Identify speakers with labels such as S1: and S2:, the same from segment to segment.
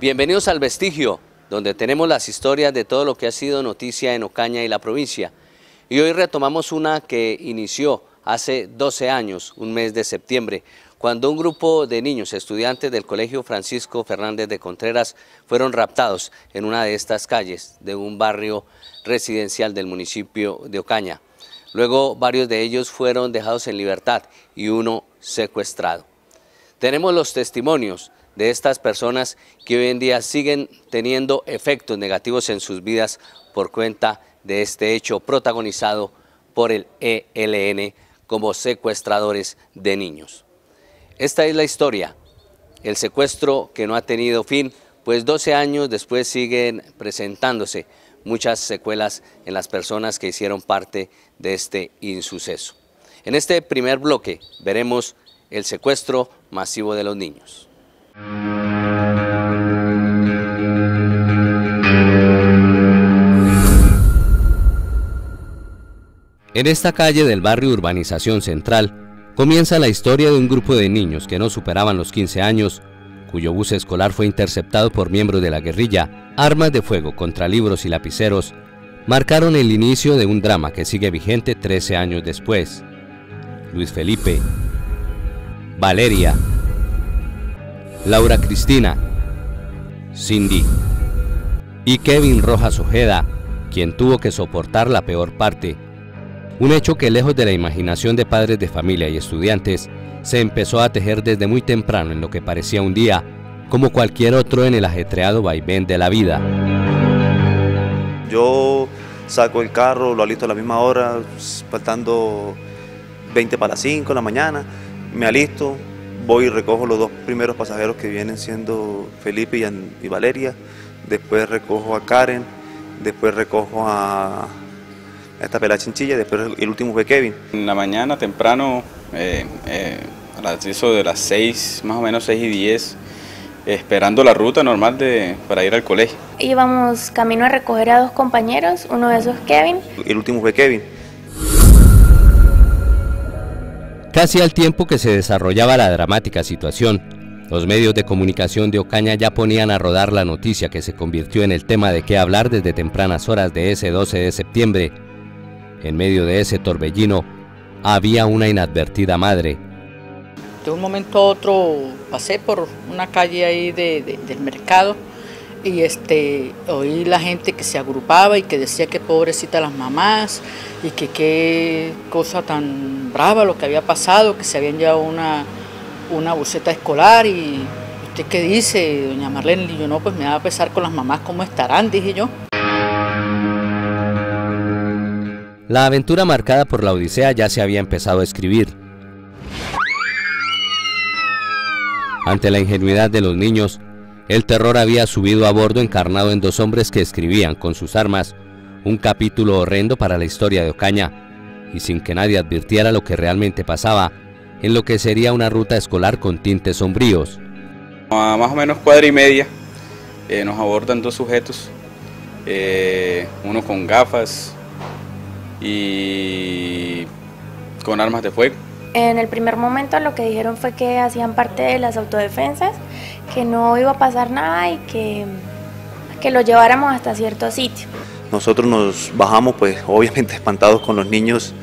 S1: Bienvenidos al Vestigio, donde tenemos las historias de todo lo que ha sido noticia en Ocaña y la provincia. Y hoy retomamos una que inició hace 12 años, un mes de septiembre, cuando un grupo de niños estudiantes del Colegio Francisco Fernández de Contreras fueron raptados en una de estas calles de un barrio residencial del municipio de Ocaña. Luego varios de ellos fueron dejados en libertad y uno secuestrado. Tenemos los testimonios de estas personas que hoy en día siguen teniendo efectos negativos en sus vidas por cuenta de este hecho protagonizado por el ELN como secuestradores de niños. Esta es la historia, el secuestro que no ha tenido fin, pues 12 años después siguen presentándose muchas secuelas en las personas que hicieron parte de este insuceso. En este primer bloque veremos el secuestro masivo de los niños. En esta calle del barrio Urbanización Central comienza la historia de un grupo de niños que no superaban los 15 años, cuyo bus escolar fue interceptado por miembros de la guerrilla. Armas de fuego contra libros y lapiceros marcaron el inicio de un drama que sigue vigente 13 años después. Luis Felipe, Valeria, Laura Cristina, Cindy y Kevin Rojas Ojeda, quien tuvo que soportar la peor parte. Un hecho que lejos de la imaginación de padres de familia y estudiantes, se empezó a tejer desde muy temprano en lo que parecía un día, como cualquier otro en el ajetreado vaivén de la vida.
S2: Yo saco el carro, lo alisto a la misma hora, faltando 20 para las 5 de la mañana, me alisto, voy y recojo los dos primeros pasajeros que vienen siendo Felipe y, Valeria, después recojo a Karen, después recojo a, esta pela chinchilla, después el último fue Kevin.
S3: En la mañana temprano, eh, eh, a las eso de las 6, más o menos 6 y 10, esperando la ruta normal de, para ir al colegio.
S4: Íbamos camino a recoger a dos compañeros, uno de esos Kevin.
S2: El último fue Kevin.
S1: Casi al tiempo que se desarrollaba la dramática situación, los medios de comunicación de Ocaña ya ponían a rodar la noticia que se convirtió en el tema de qué hablar desde tempranas horas de ese 12 de septiembre. En medio de ese torbellino había una inadvertida madre.
S5: De un momento a otro pasé por una calle ahí del mercado y este, oí la gente que se agrupaba y que decía que pobrecita las mamás y que qué cosa tan brava lo que había pasado, que se habían llevado una, una buceta escolar y ¿usted qué dice, doña Marlene? Y yo no, pues me da a pesar con las mamás cómo estarán, dije yo.
S1: La aventura marcada por la Odisea ya se había empezado a escribir. Ante la ingenuidad de los niños, el terror había subido a bordo encarnado en dos hombres que escribían con sus armas un capítulo horrendo para la historia de Ocaña, y sin que nadie advirtiera lo que realmente pasaba, en lo que sería una ruta escolar con tintes sombríos.
S3: A más o menos cuadra y media eh, nos abordan dos sujetos, eh, uno con gafas y con armas de fuego.
S4: En el primer momento lo que dijeron fue que hacían parte de las autodefensas, que no iba a pasar nada y que, que lo lleváramos hasta cierto sitio.
S2: Nosotros nos bajamos pues obviamente espantados con los niños,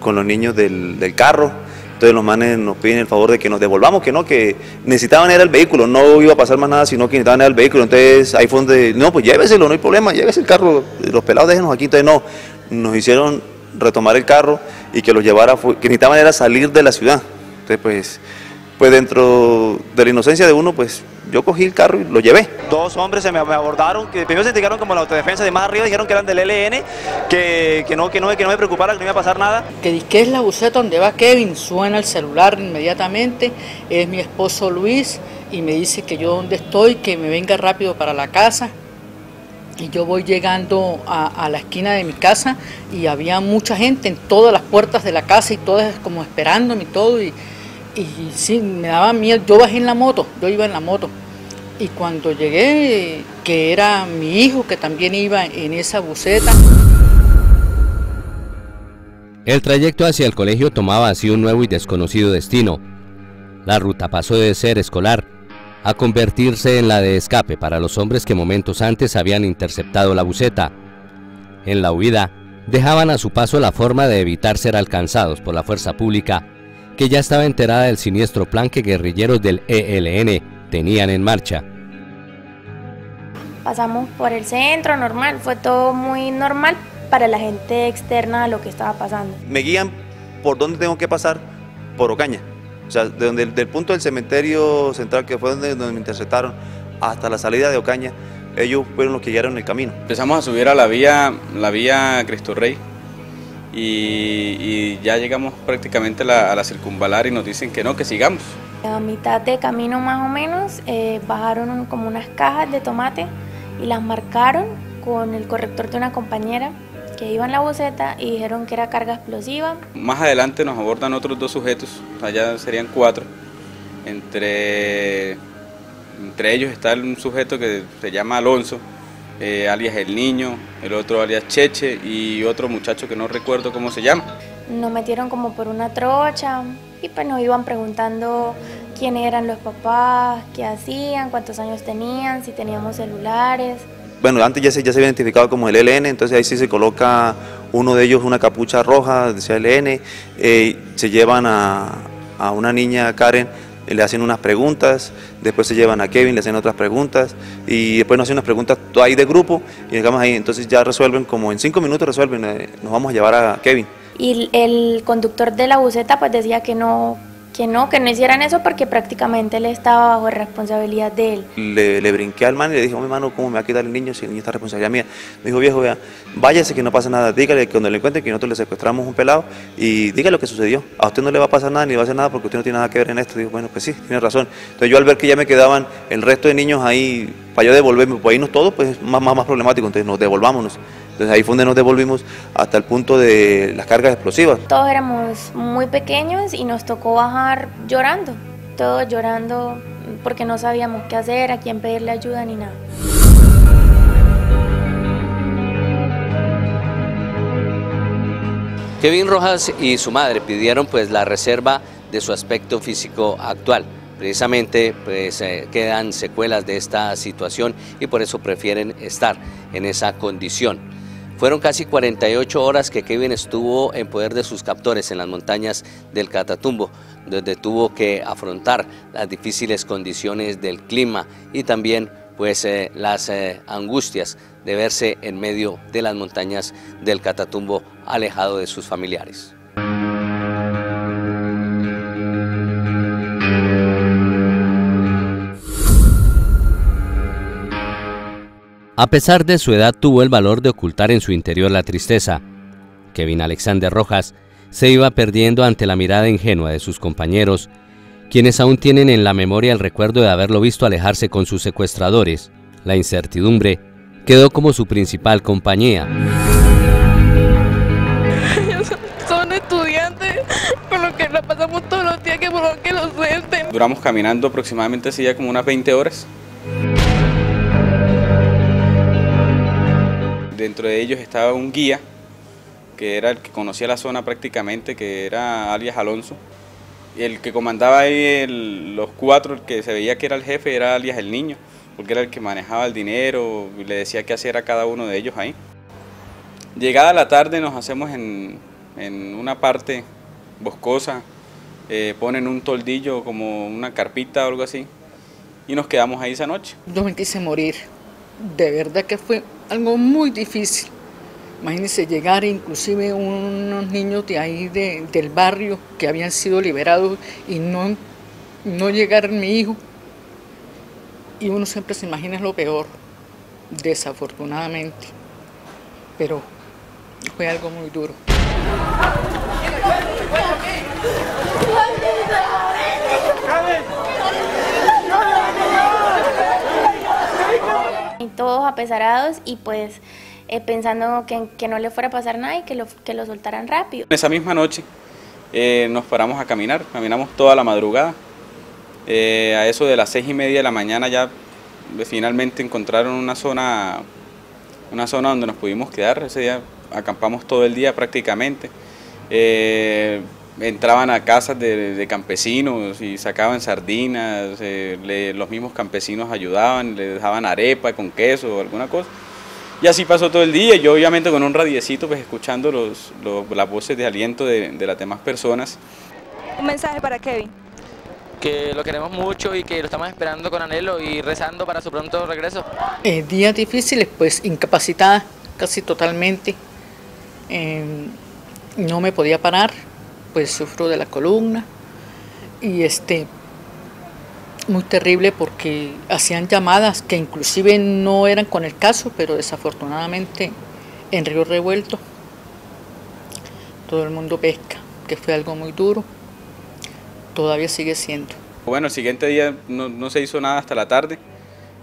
S2: con los niños del, del carro. Entonces los manes nos piden el favor de que nos devolvamos, que no, que necesitaban era el vehículo, no iba a pasar más nada, sino que necesitaban era el vehículo. Entonces ahí fue donde, no, pues lléveselo, no hay problema, llévese el carro, los pelados déjenos aquí. Entonces no, nos hicieron retomar el carro y que los llevara, que necesitaban era salir de la ciudad. Entonces, pues, pues dentro de la inocencia de uno, pues yo cogí el carro y lo llevé. Dos hombres se me, abordaron, que primero se indicaron como la autodefensa, de más arriba dijeron que eran del LN, que, que, no, que, no, que no me preocupara, que no iba a pasar nada.
S5: Que que es la buceta donde va Kevin, suena el celular inmediatamente, es mi esposo Luis y me dice que yo donde estoy, que me venga rápido para la casa y yo voy llegando a, la esquina de mi casa y había mucha gente en todas las puertas de la casa y todas como esperándome y todo y, y sí, me daba miedo, yo bajé en la moto, yo iba en la moto y cuando llegué, que era mi hijo que también iba en esa buceta.
S1: El trayecto hacia el colegio tomaba así un nuevo y desconocido destino. La ruta pasó de ser escolar a convertirse en la de escape para los hombres que momentos antes habían interceptado la buceta. En la huida, dejaban a su paso la forma de evitar ser alcanzados por la fuerza pública, que ya estaba enterada del siniestro plan que guerrilleros del ELN tenían en marcha.
S4: Pasamos por el centro, normal, fue todo muy normal para la gente externa a lo que estaba pasando.
S2: Me guían por dónde tengo que pasar, por Ocaña. O sea, de donde, del punto del cementerio central, que fue donde, donde me interceptaron, hasta la salida de Ocaña, ellos fueron los que guiaron el camino.
S3: Empezamos a subir a la vía, la vía Cristo Rey y, ya llegamos prácticamente a la, a la, circunvalar y nos dicen que no, que sigamos.
S4: A mitad de camino más o menos eh, bajaron como unas cajas de tomate y las marcaron con el corrector de una compañera que iba en la boceta y dijeron que era carga explosiva.
S3: Más adelante nos abordan otros dos sujetos, allá serían cuatro. Entre, entre ellos está un sujeto que se llama Alonso, eh, alias El Niño, el otro alias Cheche y otro muchacho que no recuerdo cómo se llama.
S4: Nos metieron como por una trocha y pues nos iban preguntando quién eran los papás, qué hacían, cuántos años tenían, si teníamos celulares.
S2: Bueno, antes ya se, ya se había identificado como el ELN, entonces ahí sí se coloca uno de ellos una capucha roja, decía ELN, eh, se llevan a, a una niña, Karen, le hacen unas preguntas, después se llevan a Kevin, le hacen otras preguntas y después nos hacen unas preguntas ahí de grupo y llegamos ahí, entonces ya resuelven, como en cinco minutos resuelven, eh, nos vamos a llevar a Kevin.
S4: Y el conductor de la buceta pues decía que no, que no, que no hicieran eso porque prácticamente él estaba bajo responsabilidad de él.
S2: Le, le brinqué al man y le dije, mi hermano, ¿cómo me va a quitar el niño si el niño está responsabilidad mía? Me dijo, viejo, vea, váyase que no pasa nada, dígale que cuando le encuentre que nosotros le secuestramos un pelado y dígale lo que sucedió. A usted no le va a pasar nada ni le va a hacer nada porque usted no tiene nada que ver en esto. Digo, bueno, pues sí, tiene razón. Entonces yo al ver que ya me quedaban el resto de niños ahí, para yo devolverme, pues irnos todos, pues más, más, más problemático, entonces nos devolvámonos. Entonces ahí fue donde nos devolvimos hasta el punto de las cargas explosivas.
S4: Todos éramos muy pequeños y nos tocó bajar llorando, todos llorando porque no sabíamos qué hacer, a quién pedirle ayuda ni nada.
S1: Kevin Rojas y su madre pidieron pues la reserva de su aspecto físico actual. Precisamente pues eh, quedan secuelas de esta situación y por eso prefieren estar en esa condición. Fueron casi 48 horas que Kevin estuvo en poder de sus captores en las montañas del Catatumbo, donde tuvo que afrontar las difíciles condiciones del clima y también pues eh, las eh, angustias de verse en medio de las montañas del Catatumbo alejado de sus familiares. A pesar de su edad tuvo el valor de ocultar en su interior la tristeza. Kevin Alexander Rojas se iba perdiendo ante la mirada ingenua de sus compañeros, quienes aún tienen en la memoria el recuerdo de haberlo visto alejarse con sus secuestradores. La incertidumbre quedó como su principal compañía.
S6: Son estudiantes con los que la pasamos todos los días que por que los suelten.
S3: Duramos caminando aproximadamente así ya como unas 20 horas. Dentro de ellos estaba un guía, que era el que conocía la zona prácticamente, que era alias Alonso. El que comandaba ahí los cuatro, el que se veía que era el jefe, era alias el niño, porque era el que manejaba el dinero y le decía qué hacer a cada uno de ellos ahí. Llegada la tarde nos hacemos en, en una parte boscosa, eh, ponen un toldillo como una carpita o algo así, y nos quedamos ahí esa noche.
S5: Yo me quise morir, de verdad que fue algo muy difícil. Imagínense llegar inclusive unos niños de ahí de, del barrio que habían sido liberados y no, no llegar mi hijo. Y uno siempre se imagina lo peor, desafortunadamente. Pero fue algo muy duro.
S4: Todos apesarados y pues eh, pensando que, que, no le fuera a pasar nada y que lo, que lo soltaran rápido.
S3: Esa misma noche eh, nos paramos a caminar, caminamos toda la madrugada. Eh, a eso de las seis y media de la mañana ya finalmente encontraron una zona, una zona donde nos pudimos quedar. Ese día acampamos todo el día prácticamente. Entraban a casas de, campesinos y sacaban sardinas, eh, los mismos campesinos ayudaban, le dejaban arepa con queso o alguna cosa. Y así pasó todo el día, yo obviamente con un radiecito, pues escuchando los, las voces de aliento de, de las demás personas.
S7: Un mensaje para Kevin.
S8: Que lo queremos mucho y que lo estamos esperando con anhelo y rezando para su pronto regreso.
S5: Eh, días difíciles, pues incapacitada casi totalmente. Em, no me podía parar, pues sufro de la columna y este muy terrible porque hacían llamadas que inclusive no eran con el caso, pero desafortunadamente en Río Revuelto todo el mundo pesca, que fue algo muy duro, todavía sigue siendo.
S3: Bueno, el siguiente día no, se hizo nada hasta la tarde.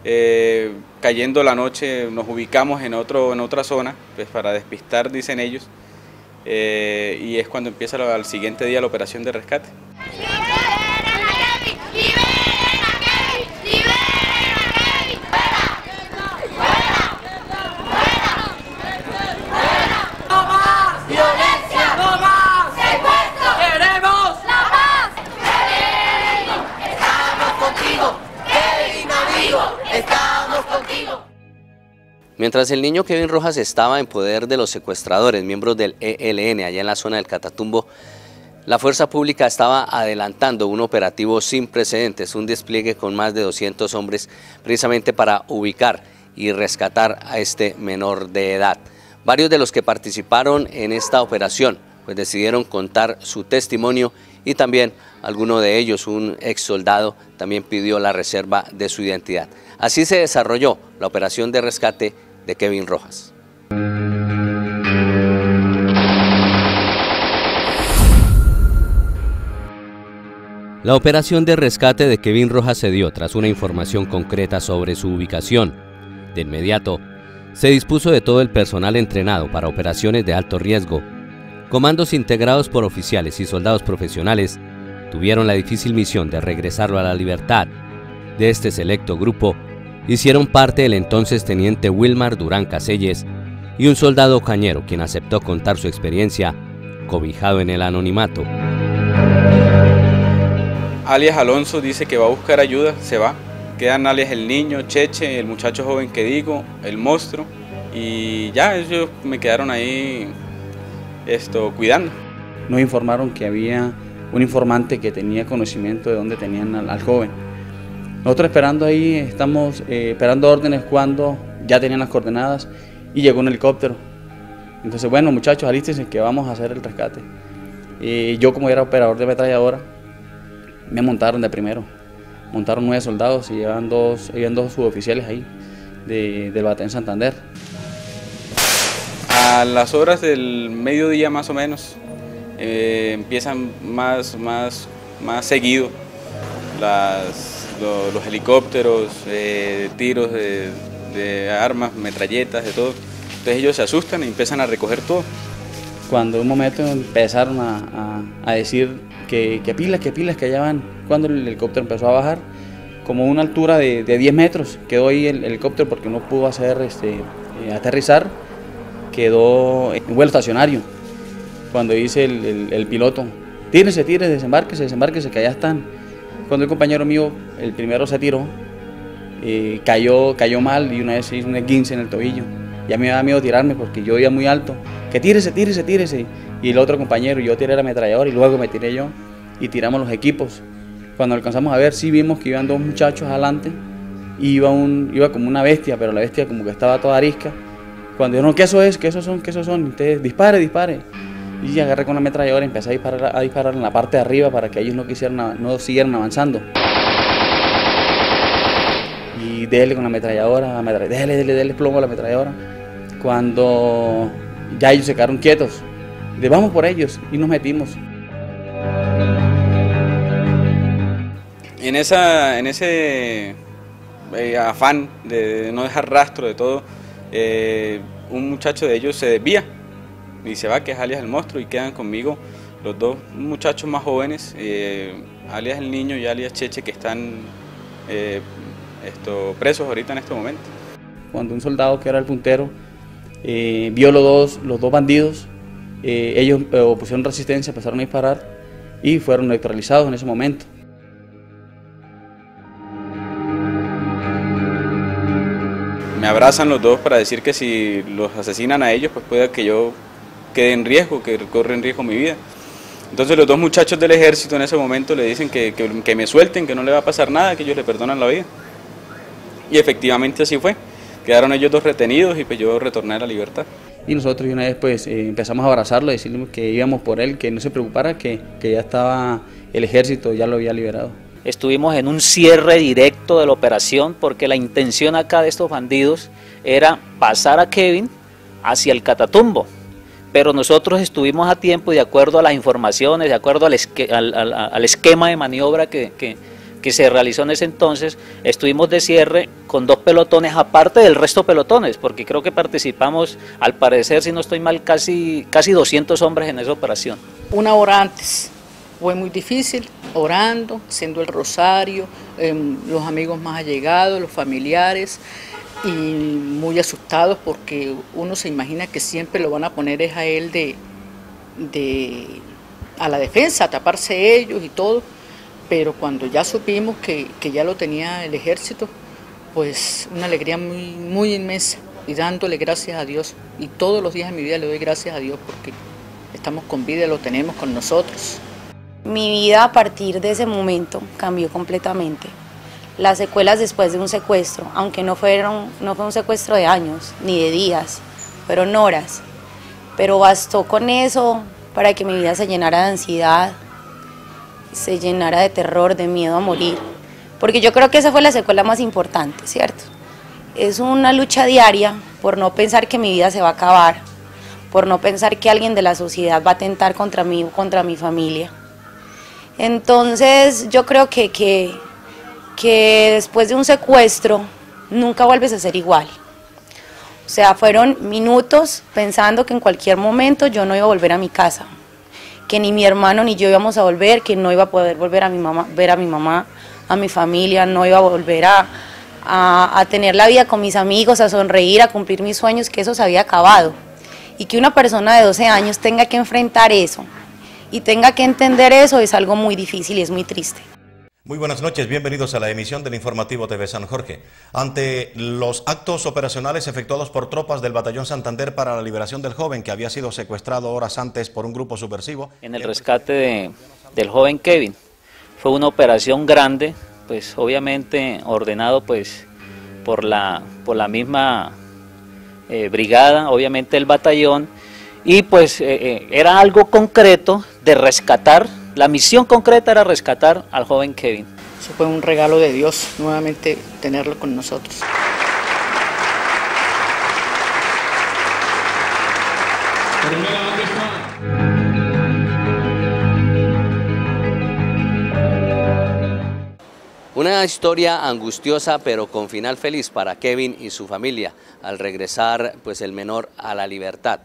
S3: Eh, cayendo la noche nos ubicamos en, otro, en otra zona, pues para despistar, dicen ellos, eh, y es cuando empieza al siguiente día la operación de rescate.
S1: Mientras el niño Kevin Rojas estaba en poder de los secuestradores, miembros del ELN, allá en la zona del Catatumbo, la fuerza pública estaba adelantando un operativo sin precedentes, un despliegue con más de 200 hombres, precisamente para ubicar y rescatar a este menor de edad. Varios de los que participaron en esta operación pues decidieron contar su testimonio y también alguno de ellos, un ex soldado, también pidió la reserva de su identidad. Así se desarrolló la operación de rescate de Kevin Rojas. La operación de rescate de Kevin Rojas se dio tras una información concreta sobre su ubicación. De inmediato, se dispuso de todo el personal entrenado para operaciones de alto riesgo. Comandos integrados por oficiales y soldados profesionales tuvieron la difícil misión de regresarlo a la libertad. De este selecto grupo hicieron parte el entonces teniente Wilmar Durán Caselles y un soldado cañero quien aceptó contar su experiencia, cobijado en el anonimato.
S3: Alias Alonso dice que va a buscar ayuda, se va. Quedan alias el niño, Cheche, el muchacho joven que digo, el monstruo. Y ya ellos me quedaron ahí esto, cuidando.
S9: Nos informaron que había un informante que tenía conocimiento de dónde tenían al joven nosotros esperando ahí, estamos eh, esperando órdenes cuando ya tenían las coordenadas y llegó un helicóptero. Entonces, bueno, muchachos, alístense que vamos a hacer el rescate. Y yo como era operador de ametralladora, me montaron de primero. Montaron nueve soldados y llevan dos, dos suboficiales ahí de, del batallón Santander.
S3: A las horas del mediodía más o menos eh, empiezan más, más, más seguido las los helicópteros, eh, tiros de, armas, metralletas, de todo. Entonces ellos se asustan y empiezan a recoger todo.
S9: Cuando un momento empezaron a, decir que, pilas, que pilas, que allá van, cuando el helicóptero empezó a bajar, como una altura de, 10 metros, quedó ahí el, helicóptero porque no pudo hacer este, eh, aterrizar, quedó en vuelo estacionario. Cuando dice el, el, piloto, tírese, tírese, desembarquese, desembarquese, que allá están cuando el compañero mío, el primero se tiró, eh, cayó, cayó mal y una vez se hizo un 15 en el tobillo. Ya me daba miedo tirarme porque yo iba muy alto. Que tírese, tírese, tírese. Y el otro compañero, yo tiré la ametralladora y luego me tiré yo y tiramos los equipos. Cuando alcanzamos a ver, sí vimos que iban dos muchachos adelante. Iba, un, iba como una bestia, pero la bestia como que estaba toda arisca. Cuando dijeron, ¿qué eso es? ¿Qué eso son? ¿Qué eso son? Ustedes, dispare, dispare y agarré con la ametralladora y empecé a disparar, a disparar en la parte de arriba para que ellos no, quisieran, no siguieran avanzando. Y dele con la ametralladora, dele, dele, dele plomo a la ametralladora. Cuando ya ellos se quedaron quietos, de vamos por ellos y nos metimos.
S3: En, esa, en ese eh, afán de no dejar rastro de todo, eh, un muchacho de ellos se desvía y se va, que es alias el monstruo, y quedan conmigo los dos muchachos más jóvenes, eh, alias el niño y alias Cheche, que están eh, esto, presos ahorita en este momento.
S9: Cuando un soldado que era el puntero eh, vio los dos, los dos bandidos, ellos opusieron resistencia, empezaron a disparar, y fueron neutralizados en ese momento.
S3: Me abrazan los dos para decir que si los asesinan a ellos, pues puede que yo quede en riesgo, que corre en riesgo mi vida. Entonces los dos muchachos del ejército en ese momento le dicen que, que, me suelten, que no le va a pasar nada, que ellos le perdonan la vida. Y efectivamente así fue. Quedaron ellos dos retenidos y pues yo retorné a la libertad.
S9: Y nosotros una vez pues eh, empezamos a abrazarlo, decirle que íbamos por él, que no se preocupara, que, que ya estaba el ejército, ya lo había liberado.
S10: Estuvimos en un cierre directo de la operación porque la intención acá de estos bandidos era pasar a Kevin hacia el Catatumbo. Pero nosotros estuvimos a tiempo y de acuerdo a las informaciones, de acuerdo al, esquema de maniobra que, se realizó en ese entonces, estuvimos de cierre con dos pelotones aparte del resto de pelotones, porque creo que participamos, al parecer, si no estoy mal, casi, casi 200 hombres en esa operación.
S5: Una hora antes fue muy difícil, orando, haciendo el rosario, em, los amigos más allegados, los familiares, y muy asustados porque uno se imagina que siempre lo van a poner es a él de, de a la defensa, a taparse ellos y todo, pero cuando ya supimos que, que ya lo tenía el ejército, pues una alegría muy, muy inmensa y dándole gracias a Dios. Y todos los días de mi vida le doy gracias a Dios porque estamos con vida, lo tenemos con nosotros.
S11: Mi vida a partir de ese momento cambió completamente. Las secuelas después de un secuestro, aunque no, fueron, no fue un secuestro de años ni de días, fueron horas, pero bastó con eso para que mi vida se llenara de ansiedad, se llenara de terror, de miedo a morir. Porque yo creo que esa fue la secuela más importante, ¿cierto? Es una lucha diaria por no pensar que mi vida se va a acabar, por no pensar que alguien de la sociedad va a atentar contra mí o contra mi familia. Entonces yo creo que, que, que después de un secuestro nunca vuelves a ser igual. O sea, fueron minutos pensando que en cualquier momento yo no iba a volver a mi casa, que ni mi hermano ni yo íbamos a volver, que no iba a poder volver a mi mamá, ver a mi mamá, a mi familia, no iba a volver a, a, a tener la vida con mis amigos, a sonreír, a cumplir mis sueños, que eso se había acabado. Y que una persona de 12 años tenga que enfrentar eso y tenga que entender eso es algo muy difícil y es muy triste.
S12: Muy buenas noches, bienvenidos a la emisión del informativo TV San Jorge. Ante los actos operacionales efectuados por tropas del Batallón Santander para la liberación del joven que había sido secuestrado horas antes por un grupo subversivo.
S10: En el rescate del joven Kevin, fue una operación grande, pues obviamente ordenado pues por la, por la misma eh, brigada, obviamente el batallón, y pues eh, eh, era algo concreto de rescatar, la misión concreta era rescatar al joven Kevin.
S5: Eso fue un regalo de Dios, nuevamente tenerlo con nosotros.
S1: Una historia angustiosa pero con final feliz para Kevin y su familia al regresar pues el menor a la libertad.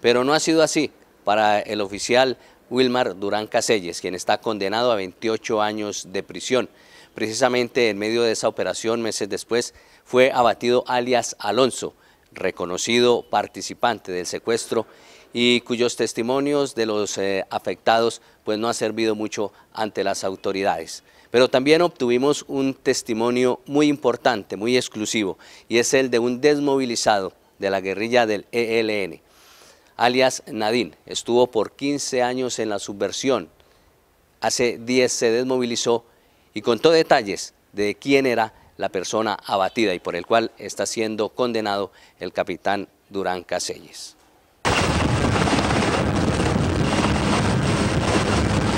S1: Pero no ha sido así para el oficial Wilmar Durán Caselles, quien está condenado a 28 años de prisión. Precisamente en medio de esa operación, meses después, fue abatido alias Alonso, reconocido participante del secuestro y cuyos testimonios de los eh, afectados pues no ha servido mucho ante las autoridades. Pero también obtuvimos un testimonio muy importante, muy exclusivo, y es el de un desmovilizado de la guerrilla del ELN alias Nadine. Estuvo por 15 años en la subversión. Hace 10 se desmovilizó y contó detalles de quién era la persona abatida y por el cual está siendo condenado el capitán Durán Caselles.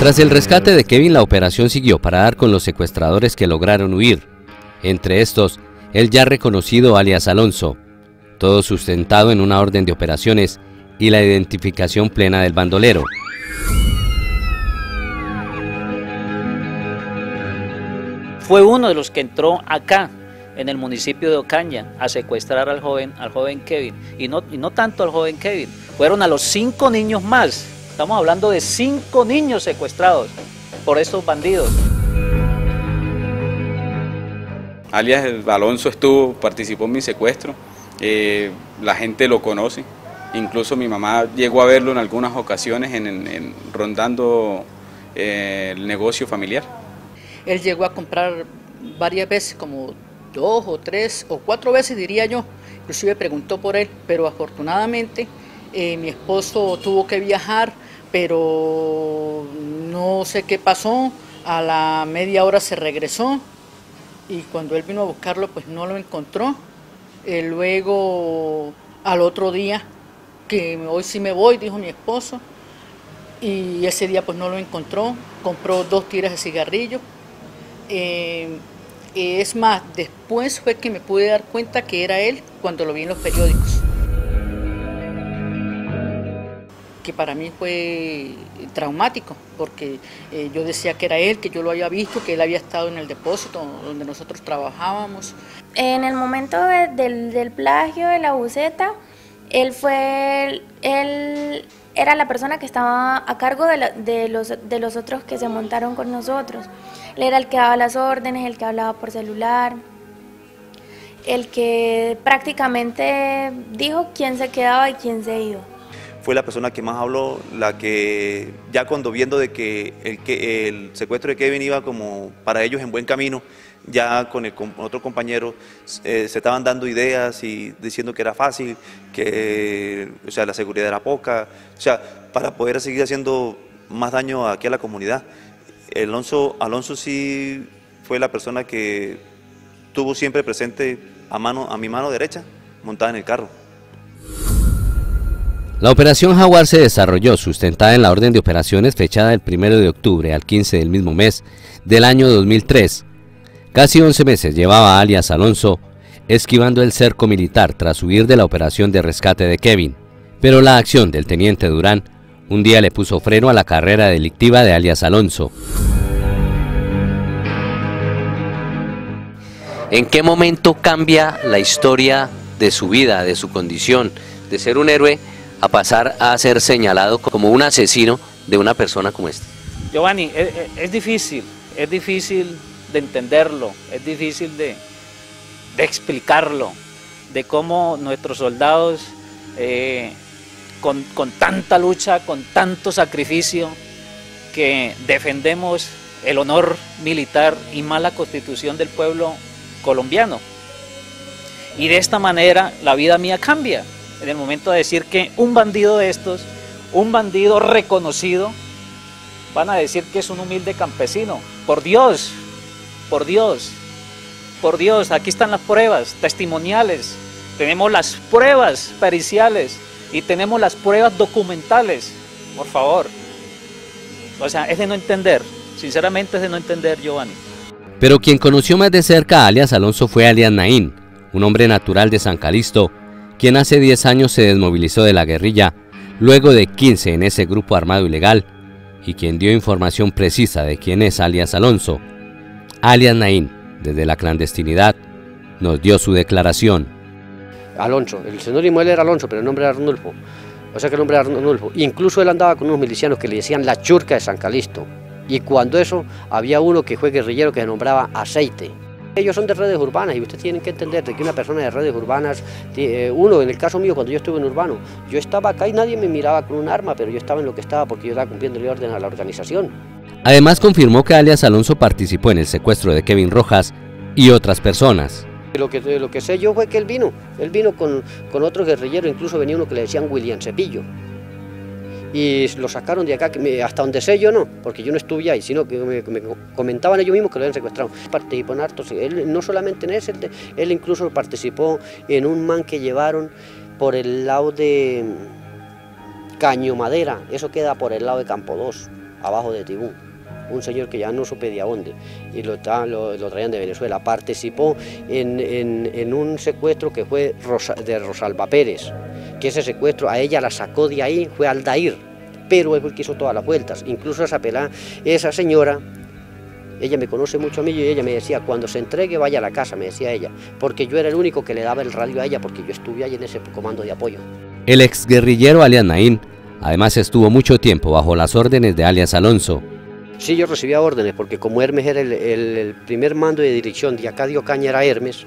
S1: Tras el rescate de Kevin, la operación siguió para dar con los secuestradores que lograron huir. Entre estos, el ya reconocido alias Alonso, todo sustentado en una orden de operaciones y la identificación plena del bandolero.
S10: Fue uno de los que entró acá en el municipio de Ocaña a secuestrar al joven, al joven Kevin. Y no, y no tanto al joven Kevin, fueron a los cinco niños más. Estamos hablando de cinco niños secuestrados por estos bandidos.
S3: Alias Alonso estuvo, participó en mi secuestro. Eh, la gente lo conoce, Incluso mi mamá llegó a verlo en algunas ocasiones en, rondando eh, el negocio familiar.
S5: Él llegó a comprar varias veces, como dos o tres o cuatro veces diría yo, inclusive preguntó por él, pero afortunadamente eh, mi esposo tuvo que viajar, pero no sé qué pasó, a la media hora se regresó y cuando él vino a buscarlo pues no lo encontró. Eh, luego al otro día, que hoy sí me voy, dijo mi esposo, y ese día pues no lo encontró, compró dos tiras de cigarrillo. Eh, es más, después fue que me pude dar cuenta que era él cuando lo vi en los periódicos. Que para mí fue traumático, porque eh, yo decía que era él, que yo lo había visto, que él había estado en el depósito donde nosotros trabajábamos.
S4: En el momento del, del plagio de la buceta, él fue, él era la persona que estaba a cargo de, los, de los otros que se montaron con nosotros. Él era el que daba las órdenes, el que hablaba por celular, el que prácticamente dijo quién se quedaba y quién se iba.
S2: Fue la persona que más habló, la que ya cuando viendo de que el secuestro de Kevin iba como para ellos en buen camino, ya con, el, otro compañero eh, se estaban dando ideas y diciendo que era fácil, que o sea, la seguridad era poca, o sea, para poder seguir haciendo más daño aquí a la comunidad. Alonso, Alonso sí fue la persona que tuvo siempre presente a, mano, a mi mano derecha, montada en el carro.
S1: La operación Jaguar se desarrolló sustentada en la orden de operaciones fechada del 1 de octubre al 15 del mismo mes del año 2003 Casi 11 meses llevaba alias Alonso esquivando el cerco militar tras huir de la operación de rescate de Kevin, pero la acción del teniente Durán un día le puso freno a la carrera delictiva de alias Alonso. ¿En qué momento cambia la historia de su vida, de su condición, de ser un héroe a pasar a ser señalado como un asesino de una persona como esta?
S10: Giovanni, es, es difícil, es difícil de entenderlo, es difícil de, explicarlo, de cómo nuestros soldados eh, con, tanta lucha, con tanto sacrificio, que defendemos el honor militar y más la constitución del pueblo colombiano. Y de esta manera la vida mía cambia. En el momento de decir que un bandido de estos, un bandido reconocido, van a decir que es un humilde campesino. Por Dios, por Dios, por Dios, aquí están las pruebas testimoniales, tenemos las pruebas periciales y tenemos las pruebas documentales, por favor. O sea, es de no entender, sinceramente es de no entender, Giovanni.
S1: Pero quien conoció más de cerca a alias Alonso fue alias Naín, un hombre natural de San Calisto, quien hace 10 años se desmovilizó de la guerrilla, luego de 15 en ese grupo armado ilegal, y quien dio información precisa de quién es alias Alonso, alias Naín, desde la clandestinidad, nos dio su declaración.
S13: Alonso, el señor era Alonso, pero el nombre era Arnulfo. O sea que el nombre era Arnulfo. Incluso él andaba con unos milicianos que le decían la churca de San Calisto. Y cuando eso, había uno que fue guerrillero que se nombraba Aceite. Ellos son de redes urbanas y ustedes tienen que entender que una persona de redes urbanas, eh, uno, en el caso mío, cuando yo estuve en Urbano, yo estaba acá y nadie me miraba con un arma, pero yo estaba en lo que estaba porque yo estaba cumpliendo el orden a la organización.
S1: Además confirmó que alias Alonso participó en el secuestro de Kevin Rojas y otras personas.
S13: Lo que, sé yo fue que él vino, él vino con, con otro guerrillero, incluso venía uno que le decían William Cepillo. Y lo sacaron de acá, hasta donde sé yo no, porque yo no estuve ahí, sino que me, comentaban ellos mismos que lo habían secuestrado. Participó en hartos, él no solamente en ese, él incluso participó en un man que llevaron por el lado de Caño Madera, eso queda por el lado de Campo 2, abajo de Tibún un señor que ya no supe de dónde, y lo, lo, traían de Venezuela. Participó en, un secuestro que fue de Rosalba Pérez, que ese secuestro a ella la sacó de ahí, fue Aldair, pero él quiso todas las vueltas. Incluso esa pelada, esa señora, ella me conoce mucho a mí y ella me decía, cuando se entregue vaya a la casa, me decía ella, porque yo era el único que le daba el radio a ella, porque yo estuve ahí en ese comando de apoyo.
S1: El exguerrillero alias Naín además estuvo mucho tiempo bajo las órdenes de alias Alonso,
S13: Sí, yo recibía órdenes, porque como Hermes era el, primer mando de dirección de acá de Ocaña era Hermes,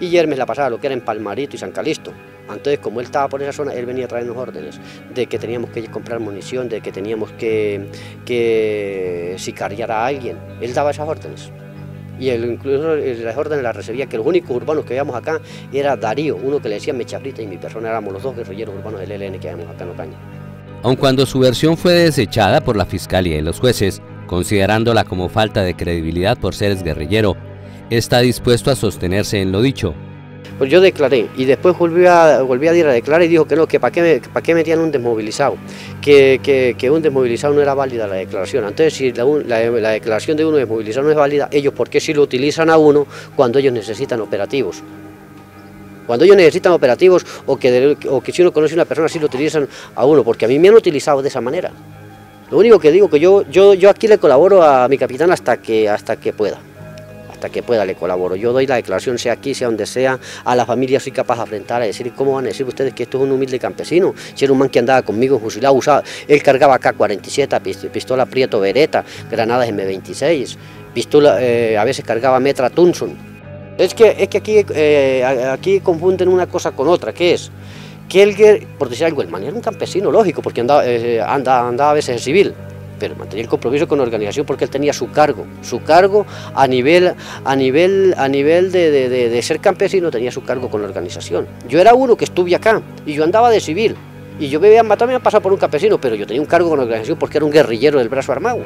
S13: y Hermes la pasaba lo que era en Palmarito y San Calisto. Entonces, como él estaba por esa zona, él venía a traernos órdenes de que teníamos que comprar munición, de que teníamos que, que sicariar a alguien. Él daba esas órdenes. Y él, incluso las órdenes las recibía, que los únicos urbanos que habíamos acá era Darío, uno que le decía Mechabrita y mi persona éramos los dos guerrilleros urbanos del ELN que habíamos acá en Ocaña.
S1: Aun cuando su versión fue desechada por la Fiscalía y los jueces, considerándola como falta de credibilidad por ser guerrillero, está dispuesto a sostenerse en lo dicho.
S13: Pues yo declaré y después volví a, volví a ir a declarar y dijo que no, que para qué, qué metían un desmovilizado, que, que, un desmovilizado no era válida la declaración. Entonces, si la, la, declaración de uno desmovilizado no es válida, ellos, ¿por qué si lo utilizan a uno cuando ellos necesitan operativos? Cuando ellos necesitan operativos o que, o que si uno conoce a una persona, sí lo utilizan a uno, porque a mí me han utilizado de esa manera. Lo único que digo que yo, yo, yo aquí le colaboro a mi capitán hasta que, hasta que pueda. Hasta que pueda le colaboro. Yo doy la declaración, sea aquí, sea donde sea, a la familia soy capaz de enfrentar, a decir, ¿cómo van a decir ustedes que esto es un humilde campesino? Si era un man que andaba conmigo fusilado, usaba, él cargaba K-47, pistola Prieto Beretta, granadas M26, pistola, eh, a veces cargaba Metra Tunson, es que, es que aquí, eh, aquí confunden una cosa con otra, ¿qué es? Que el, por decir algo, el man era un campesino, lógico, porque andaba, eh, andaba, a veces en civil, pero mantenía el compromiso con la organización porque él tenía su cargo, su cargo a nivel, a nivel, a nivel de, de, ser campesino tenía su cargo con la organización. Yo era uno que estuve acá y yo andaba de civil y yo me había matado, me había pasado por un campesino, pero yo tenía un cargo con la organización porque era un guerrillero del brazo armado.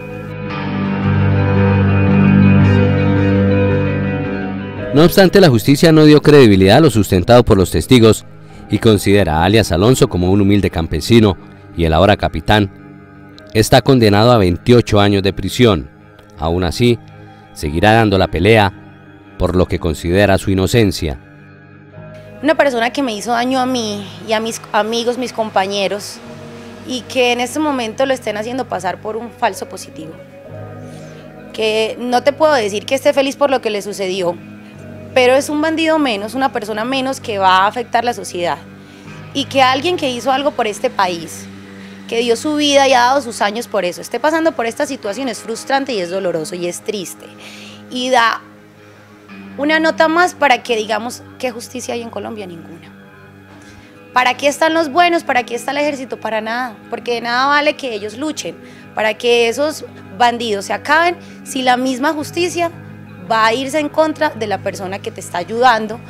S1: No obstante, la justicia no dio credibilidad a lo sustentado por los testigos y considera a alias Alonso como un humilde campesino y el ahora capitán. Está condenado a 28 años de prisión. Aún así, seguirá dando la pelea por lo que considera su inocencia.
S11: Una persona que me hizo daño a mí y a mis amigos, mis compañeros, y que en este momento lo estén haciendo pasar por un falso positivo. Que no te puedo decir que esté feliz por lo que le sucedió, pero es un bandido menos, una persona menos que va a afectar la sociedad. Y que alguien que hizo algo por este país, que dio su vida y ha dado sus años por eso, esté pasando por esta situación es frustrante y es doloroso y es triste. Y da una nota más para que digamos qué justicia hay en Colombia, ninguna. ¿Para qué están los buenos? ¿Para qué está el ejército? Para nada. Porque de nada vale que ellos luchen, para que esos bandidos se acaben si la misma justicia va a irse en contra de la persona que te está ayudando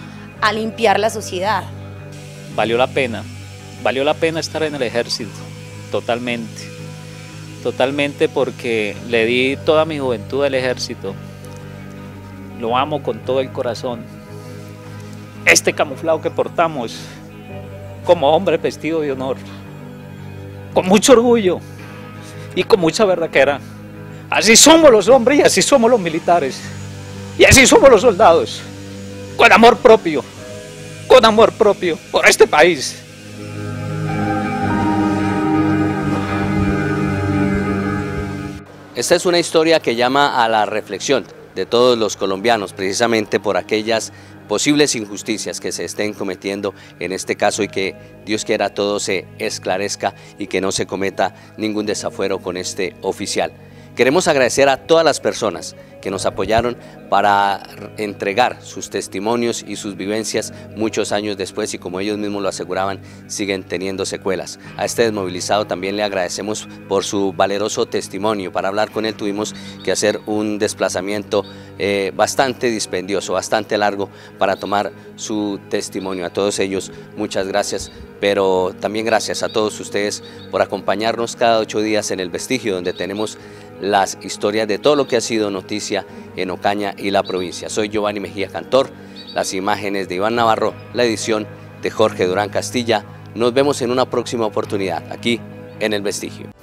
S11: a limpiar la sociedad.
S10: Valió la pena, valió la pena estar en el ejército, totalmente, totalmente porque le di toda mi juventud al ejército, lo amo con todo el corazón. Este camuflado que portamos como hombre vestido de honor, con mucho orgullo y con mucha verdadera. Así somos los hombres y así somos los militares. Y así somos los soldados, con amor propio, con amor propio por este país.
S1: Esta es una historia que llama a la reflexión de todos los colombianos, precisamente por aquellas posibles injusticias que se estén cometiendo en este caso y que Dios quiera todo se esclarezca y que no se cometa ningún desafuero con este oficial. Queremos agradecer a todas las personas que nos apoyaron para entregar sus testimonios y sus vivencias muchos años después y como ellos mismos lo aseguraban, siguen teniendo secuelas. A este desmovilizado también le agradecemos por su valeroso testimonio. Para hablar con él tuvimos que hacer un desplazamiento eh, bastante dispendioso, bastante largo para tomar su testimonio. A todos ellos muchas gracias, pero también gracias a todos ustedes por acompañarnos cada ocho días en el vestigio donde tenemos las historias de todo lo que ha sido noticia en Ocaña y la provincia. Soy Giovanni Mejía Cantor, las imágenes de Iván Navarro, la edición de Jorge Durán Castilla. Nos vemos en una próxima oportunidad aquí en El Vestigio.